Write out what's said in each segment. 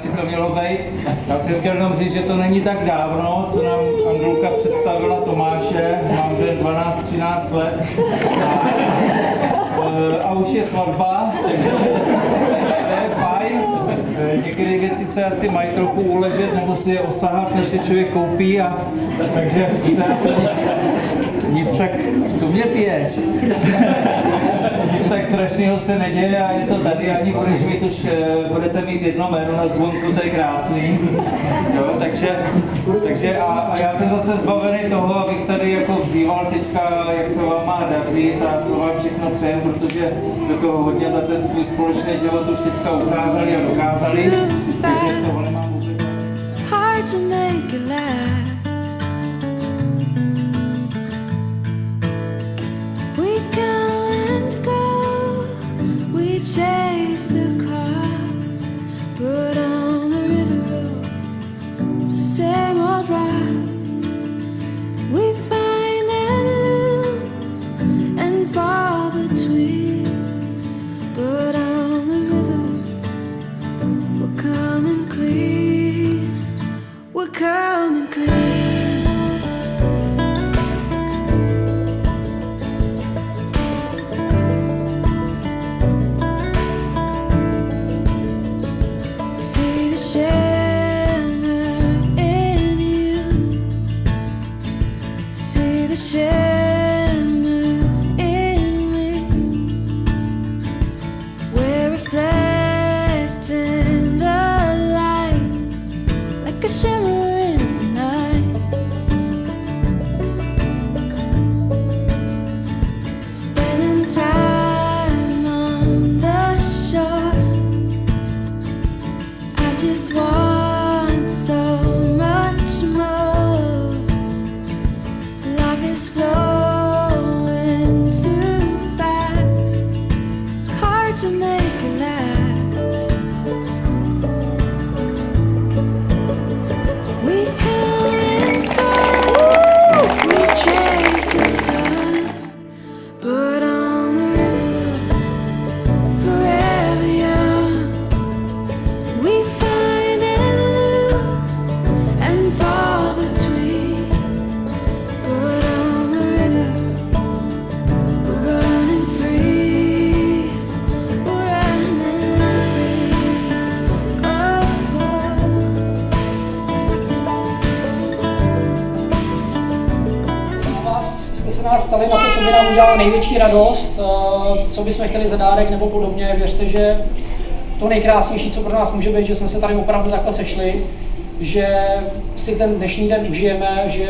asi to mělo být. Já jsem chtěl jenom říct, že to není tak dávno, co nám Andrulka představila Tomáše, mám 12-13 let. A, eh, a už je svatba, to je fajn. Eh, některé věci se asi mají trochu uležet nebo si je osahat, než je člověk koupí, a, takže je asi nic tak, co mě piješ? nic tak strašného se neděje a je to tady, ani budeš mít už, eh, budete mít jedno jméno na zvonku, to je krásný. Jo, takže, takže a, a, já jsem zase zbavený toho, abych tady jako vzýval teďka, jak se vám má dařit a co vám všechno přejem, protože se toho hodně za ten svůj společný život už teďka ukázali a dokázali, takže z toho nemám hard to make it last. loud and clear. flow. Největší radost, eh, co bychom chtěli za dárek nebo podobně. Věřte, že to nejkrásnější, co pro nás může být, že jsme se tady opravdu takhle sešli, že si ten dnešní den užijeme, že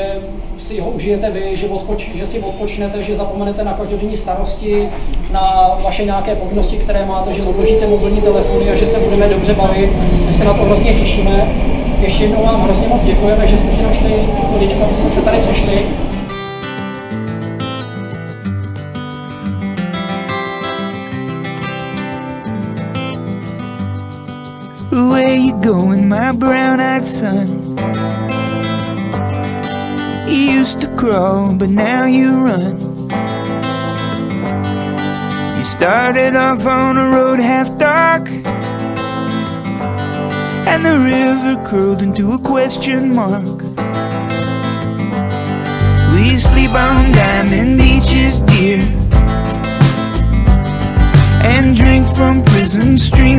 si ho užijete vy, že, odpoč, že si odpočnete, že zapomenete na každodenní starosti, na vaše nějaké povinnosti, které máte, že odložíte mobilní telefony a že se budeme dobře bavit. My se na to hrozně těšíme. Ještě jednou vám hrozně moc děkujeme, že jste si našli chviličku, aby jsme se tady sešli. Where you going, my brown-eyed son? You used to crawl, but now you run. You started off on a road half dark And the river curled into a question mark. We sleep on diamond beaches, dear And drink from prison streams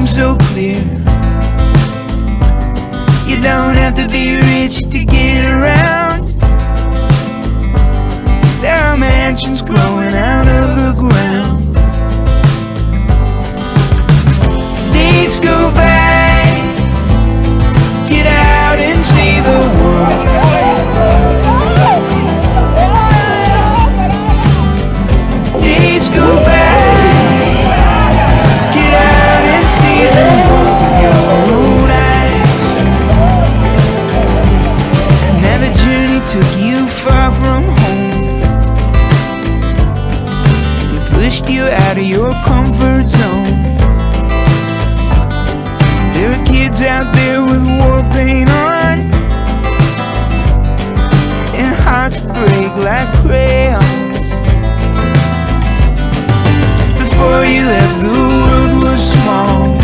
you if the world was small.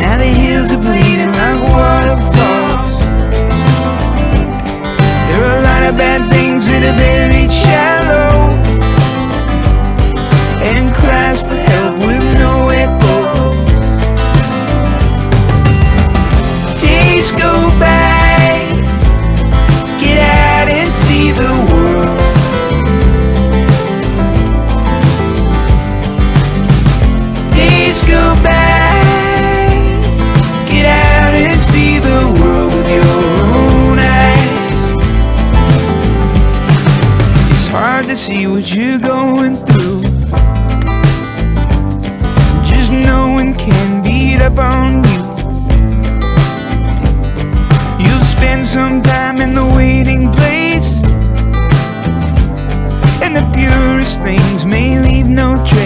Now the hills are bleeding like waterfalls. There are a lot of bad things in a very shallow things may leave no trace.